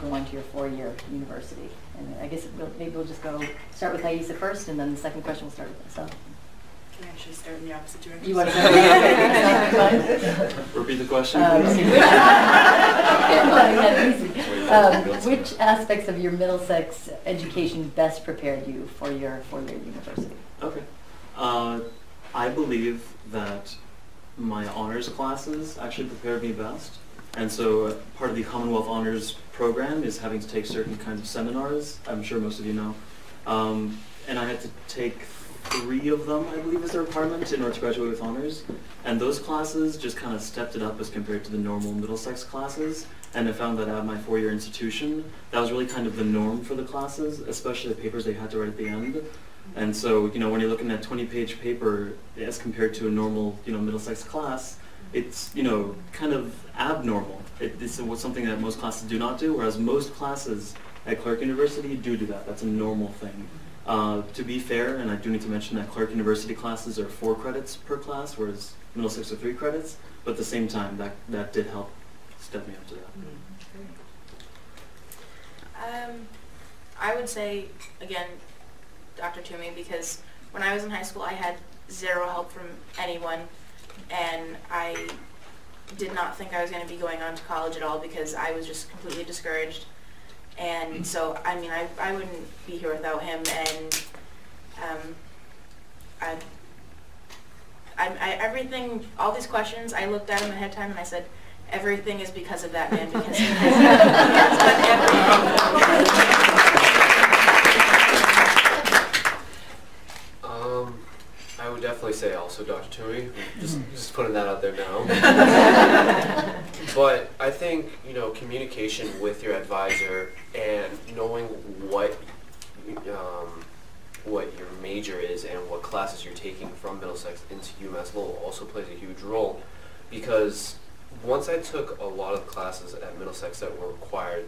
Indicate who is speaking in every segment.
Speaker 1: go on to your four-year university. And I guess we'll, maybe we'll just go, start with Aisa first, and then the second question will start with myself.
Speaker 2: Can I actually start in the opposite direction?
Speaker 1: You want to go?
Speaker 3: Repeat the question,
Speaker 1: Um,
Speaker 3: please.
Speaker 1: yeah. Um, Which aspects of your Middlesex education best prepared you for your four-year university?
Speaker 3: Okay. Uh, I believe that my honors classes actually prepared me best. And so uh, part of the Commonwealth Honors program is having to take certain kinds of seminars. I'm sure most of you know. Um, and I had to take three of them, I believe is the requirement in order to graduate with honors. And those classes just kind of stepped it up as compared to the normal Middlesex classes. And I found that at my four-year institution, that was really kind of the norm for the classes, especially the papers they had to write at the end. And so, you know, when you're looking at 20-page paper as compared to a normal, you know, Middlesex class, it's, you know, kind of abnormal. It, it's something that most classes do not do, whereas most classes at Clark University do do that. That's a normal thing. Uh, to be fair, and I do need to mention that Clark University classes are four credits per class, whereas Middlesex are three credits. But at the same time, that, that did help step me up to that.
Speaker 2: Um, I would say, again, Dr. Toomey, because when I was in high school, I had zero help from anyone, and I did not think I was going to be going on to college at all because I was just completely discouraged. And so, I mean, I, I wouldn't be here without him, and um, I, I, I, everything, all these questions, I looked at him ahead of time and I said, everything is because of that man, because he has, done everything.
Speaker 4: Um, I would definitely say also Dr. Toomey. Just, just putting that out there now. but I think you know communication with your advisor and knowing what um, what your major is and what classes you're taking from Middlesex into UMass Lowell also plays a huge role because once I took a lot of classes at Middlesex that were required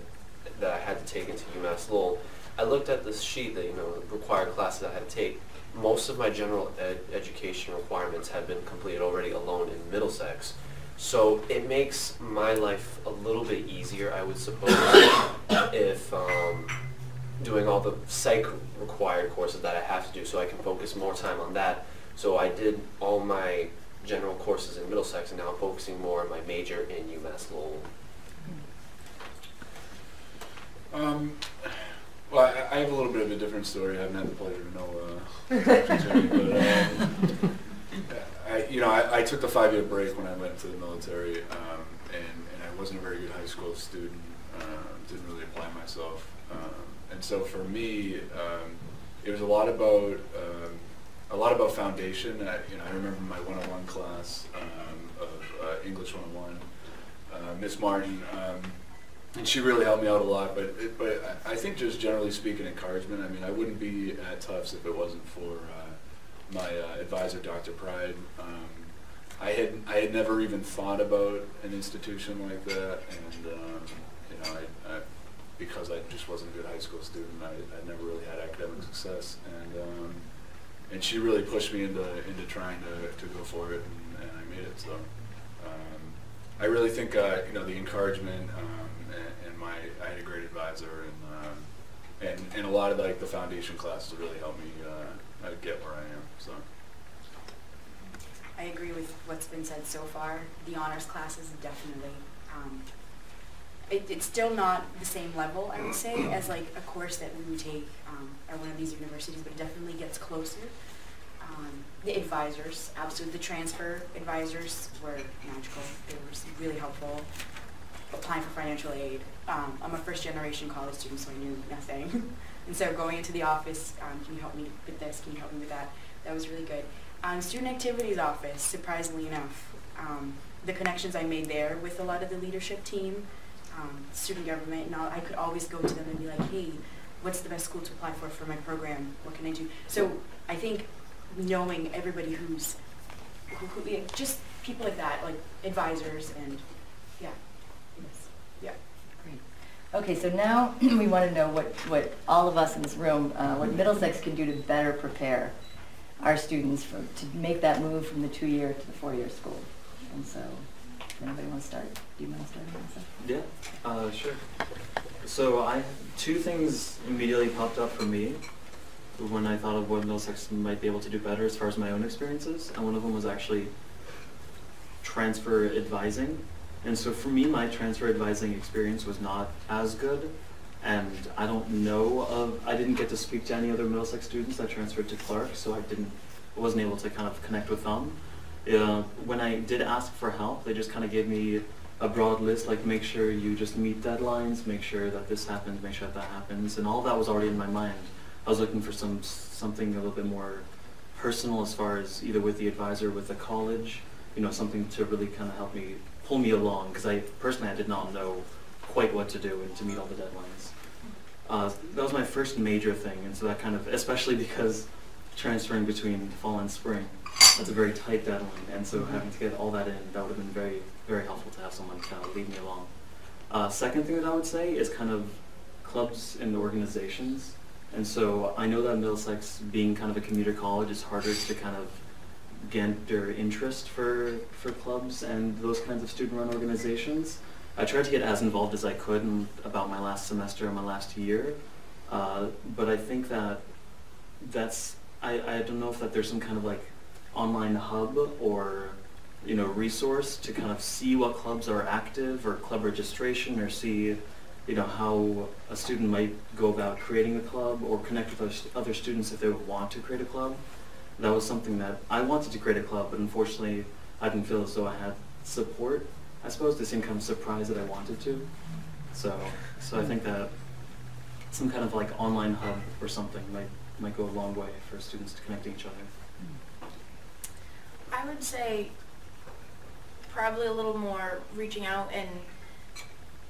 Speaker 4: that I had to take into UMass Lowell, I looked at this sheet that you know required classes I had to take. Most of my general ed education requirements have been completed already alone in Middlesex. So it makes my life a little bit easier, I would suppose, if um, doing all the psych required courses that I have to do so I can focus more time on that. So I did all my general courses in Middlesex and now I'm focusing more on my major in UMass Lowell.
Speaker 5: Um, I, have a little bit of a different story. I haven't had the pleasure to know uh. But um, I, you know, I, I took the five-year break when I went to the military, um, and, and I wasn't a very good high school student. Uh, didn't really apply myself, um, and so for me, um, it was a lot about um, a lot about foundation. I, you know, I remember my 101 class um, of uh, English 101. Uh, Miss Martin. And she really helped me out a lot. But it, but I I think just generally speaking, encouragement. I mean, I wouldn't be at Tufts if it wasn't for uh, my uh, advisor, Dr. Pride. Um, I had I had never even thought about an institution like that, and um, you know, I, I, because I just wasn't a good high school student, I, I never really had academic success, and um, and she really pushed me into into trying to, to go for it, and, and I made it. So. I really think uh, you know the encouragement um, and, and my I had a great advisor and um, and and a lot of like the foundation classes really helped me uh, uh, get where I am. So
Speaker 6: I agree with what's been said so far. The honors classes definitely, um, it, it's still not the same level, I would say, as like a course that we would take um, at one of these universities, but it definitely gets closer. Um, the advisors, absolutely, the transfer advisors were magical. They really helpful. Applying for financial aid. Um, I'm a first generation college student, so I knew nothing. and so going into the office, um, can you help me with this? Can you help me with that? That was really good. Um, student activities office, surprisingly enough, um, the connections I made there with a lot of the leadership team, um, student government, and all, I could always go to them and be like, hey, what's the best school to apply for for my program? What can I do? So I think knowing everybody who's, who, who, yeah, just people like that, like advisors and, yeah, yes, yeah.
Speaker 1: Great. Okay, so now we want to know what, what all of us in this room, uh, what Middlesex can do to better prepare our students for, to make that move from the two-year to the four-year school. And so, anybody want to start? Do you want to start, Melissa?
Speaker 3: Yeah, uh, sure. So I two things immediately popped up for me when I thought of what Middlesex might be able to do better as far as my own experiences, and one of them was actually transfer advising. And so for me, my transfer advising experience was not as good, and I don't know of. I didn't get to speak to any other Middlesex students that transferred to Clark, so I didn't wasn't able to kind of connect with them. Uh, when I did ask for help, they just kind of gave me a broad list, like make sure you just meet deadlines, make sure that this happens, make sure that that happens, and all that was already in my mind. I was looking for some something a little bit more personal as far as either with the advisor, with the college, you know, something to really kind of help me pull me along because I personally I did not know quite what to do and to meet all the deadlines. Uh, that was my first major thing, and so that kind of, especially because transferring between fall and spring, that's a very tight deadline, and so having to get all that in, that would have been very, very helpful to have someone kind of lead me along. Uh, second thing that I would say is kind of clubs and organizations. And so I know that Middlesex, being kind of a commuter college, is harder to kind of get their interest for, for clubs and those kinds of student-run organizations. I tried to get as involved as I could in about my last semester and my last year, uh, but I think that that's I, I don't know if that there's some kind of like online hub or you know resource to kind of see what clubs are active or club registration or see you know how a student might go about creating a club or connect with other, st- other students if they would want to create a club. That was something that I wanted to create a club, but unfortunately I didn't feel as though I had support. I suppose they seemed kind of surprised that I wanted to. So so I think that some kind of like online hub or something might might go a long way for students to connect to each other.
Speaker 2: I would say probably a little more reaching out in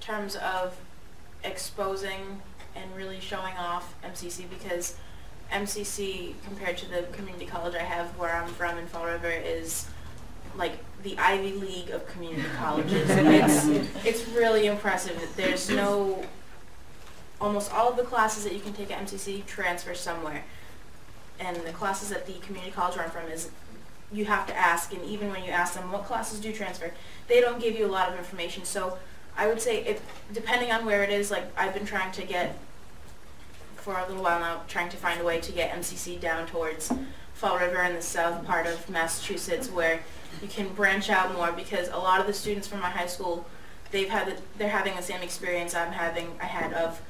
Speaker 2: terms of exposing and really showing off MCC because MCC compared to the community college I have where I'm from in Fall River is like the Ivy League of community colleges. it's it's really impressive. There's no almost all of the classes that you can take at MCC transfer somewhere. And the classes at the community college where I'm from is you have to ask, and even when you ask them what classes do transfer, they don't give you a lot of information. So I would say, if depending on where it is, like I've been trying to get for a little while now, trying to find a way to get MCC down towards Fall River and the south part of Massachusetts, where you can branch out more. Because a lot of the students from my high school, they've had they're having the same experience I'm having. I had of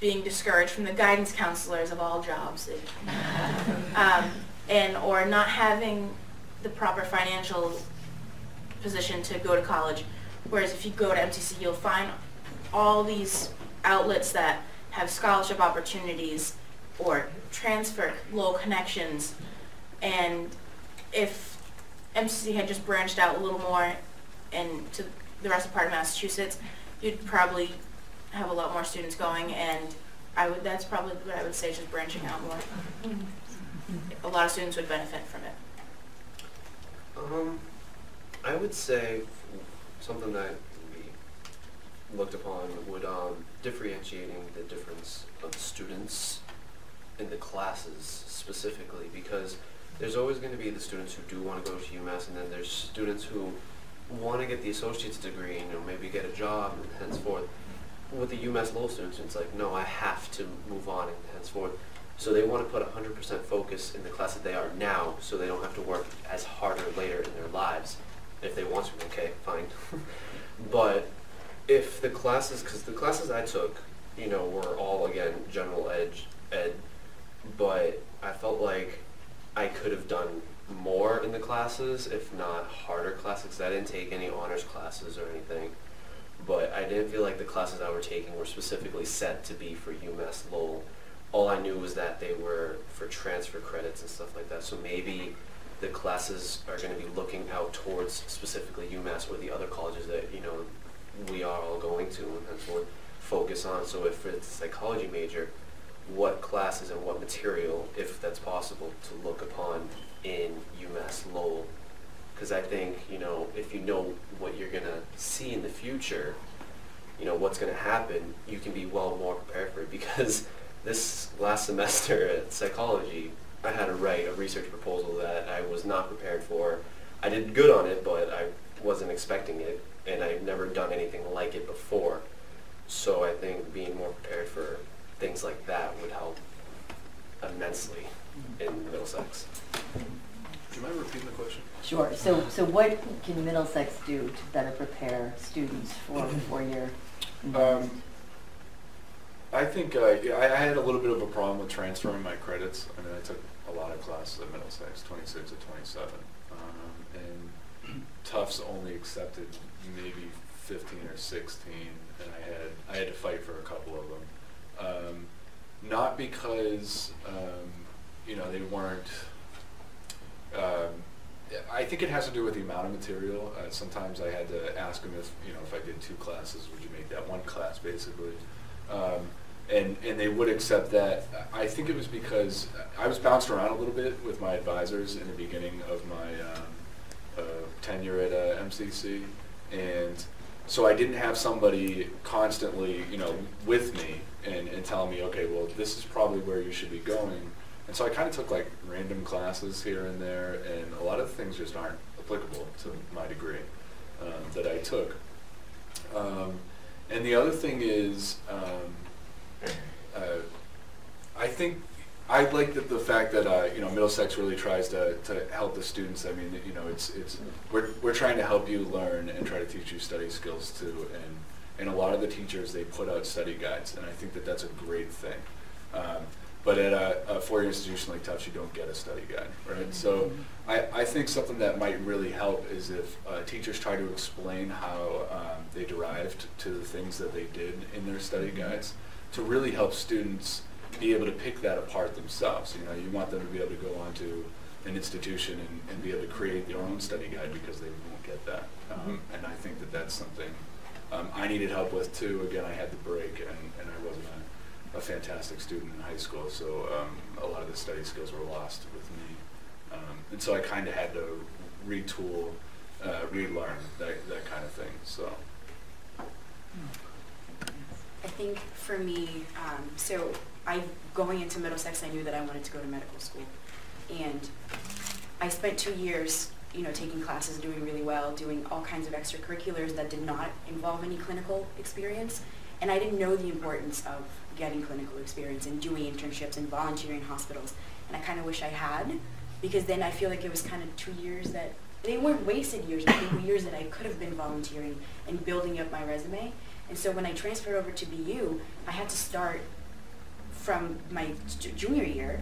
Speaker 2: being discouraged from the guidance counselors of all jobs, um, and or not having the proper financial position to go to college. Whereas if you go to MCC, you'll find all these outlets that have scholarship opportunities or transfer low connections. And if MCC had just branched out a little more and to the rest of part of Massachusetts, you'd probably have a lot more students going and I would, that's probably what I would say, just branching out more. A lot of students would benefit from it.
Speaker 4: Um, I would say something that we looked upon would um, differentiating the difference of students in the classes specifically because there's always going to be the students who do want to go to UMass and then there's students who want to get the associate's degree and you know, maybe get a job and henceforth. With the UMass Lowell students, it's like, no, I have to move on and henceforth. So they want to put 100% focus in the class that they are now so they don't have to work as harder later in their lives. If they want to, okay, fine. but if the classes, because the classes I took, you know, were all, again, general edge, ed, but I felt like I could have done more in the classes, if not harder classes, I didn't take any honors classes or anything. But I didn't feel like the classes I were taking were specifically set to be for UMass Lowell all I knew was that they were for transfer credits and stuff like that. So maybe the classes are going to be looking out towards specifically UMass or the other colleges that you know we are all going to and henceforth focus on. So if it's a psychology major, what classes and what material, if that's possible, to look upon in UMass Lowell? Because I think you know if you know what you're going to see in the future, you know what's going to happen, you can be well more prepared for it because this last semester at psychology, I had to write a research proposal that I was not prepared for. I did good on it, but I wasn't expecting it, and I've never done anything like it before. so I think being more prepared for things like that would help immensely in Middlesex.
Speaker 5: Do you mind repeating the question?
Speaker 1: Sure, so, so what can Middlesex do to better prepare students for four-year?
Speaker 5: Um, I think uh, yeah, I, had a little bit of a problem with transferring my credits. I mean, I took a lot of classes at Middlesex, 26 to 27, um, and Tufts only accepted maybe 15 or 16, and I had I had to fight for a couple of them. Um, not because um, you know they weren't. Um, I think it has to do with the amount of material. Uh, sometimes I had to ask them if you know if I did two classes, would you make that one class basically? Um, and and they would accept that. I think it was because I was bounced around a little bit with my advisors in the beginning of my um, uh, tenure at uh, MCC, and so I didn't have somebody constantly, you know, with me and, and telling me, okay, well, this is probably where you should be going. And so I kind of took like random classes here and there, and a lot of things just aren't applicable to my degree um, that I took. Um, and the other thing is, um, uh, I think I like the, the fact that uh, you know Middlesex really tries to, to help the students. I mean, you know, it's it's we're, we're trying to help you learn and try to teach you study skills too. And and a lot of the teachers they put out study guides, and I think that that's a great thing. Um, but at a, a four-year institution like Tufts, you don't get a study guide, right? So I, I think something that might really help is if uh, teachers try to explain how um, they derived to the things that they did in their study guides to really help students be able to pick that apart themselves. You know, you want them to be able to go onto an institution and, and be able to create their own study guide because they won't get that. Um, and I think that that's something um, I needed help with too. Again, I had the break and, and I wasn't a, fantastic student in high school, so um, a lot of the study skills were lost with me. Um, and so I kind of had to retool, uh, relearn that, that kind of thing. So.
Speaker 6: I think for me, um, so I going into Middlesex, I knew that I wanted to go to medical school, and I spent two years, you know, taking classes, doing really well, doing all kinds of extracurriculars that did not involve any clinical experience, and I didn't know the importance of getting clinical experience and doing internships and volunteering in hospitals, and I kind of wish I had, because then I feel like it was kind of two years that they weren't wasted years, but they were years that I could have been volunteering and building up my resume. And so when I transferred over to BU, I had to start from my junior year,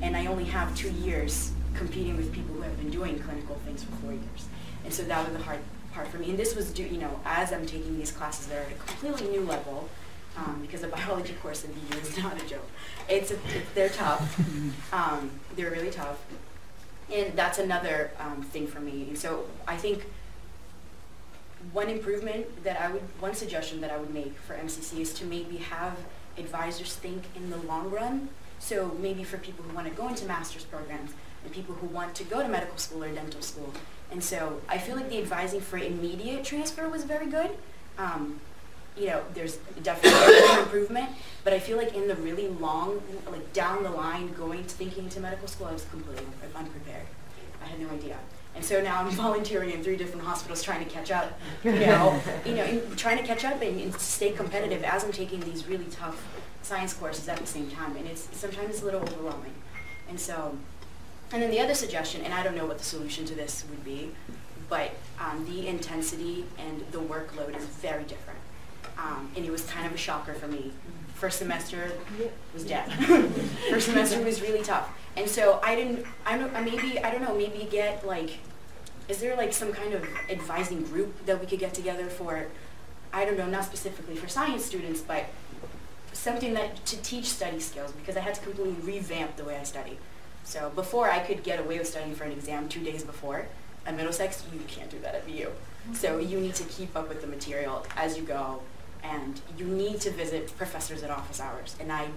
Speaker 6: and I only have two years competing with people who have been doing clinical things for four years. And so that was the hard part for me. And this was, due, you know, as I'm taking these classes that are at a completely new level, um, because a biology course in BU is not a joke. It's, a, it's they're tough. Um, they're really tough. And that's another um, thing for me. And so I think one improvement that I would, one suggestion that I would make for MCC is to maybe have advisors think in the long run. So maybe for people who want to go into master's programs and people who want to go to medical school or dental school. And so I feel like the advising for immediate transfer was very good. Um, you know, there's definitely improvement, but I feel like in the really long, like down the line, going to thinking to medical school, I was completely unprepared. I had no idea. And so now I'm volunteering in three different hospitals trying to catch up, you know, you know, trying to catch up and, and stay competitive as I'm taking these really tough science courses at the same time. And it's sometimes it's a little overwhelming. And so, and then the other suggestion, and I don't know what the solution to this would be, but um, the intensity and the workload is very different. Um, and it was kind of a shocker for me. First semester was dead. First semester was really tough. And so I didn't, I don't, I maybe, I don't know, maybe get like, is there like some kind of advising group that we could get together for, I don't know, not specifically for science students, but something that, to teach study skills because I had to completely revamp the way I study. So before I could get away with studying for an exam two days before, at Middlesex, you can't do that at BU. So you need to keep up with the material as you go, and you need to visit professors at office hours. And I,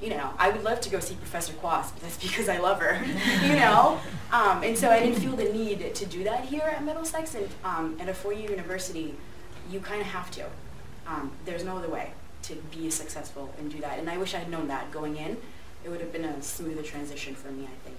Speaker 6: you know, I would love to go see Professor Quas, but that's because I love her, you know. Um, and so I didn't feel the need to do that here at Middlesex. And um, at a four-year university, you kind of have to. Um, there's no other way to be successful and do that. And I wish I had known that going in. It would have been a smoother transition for me, I think.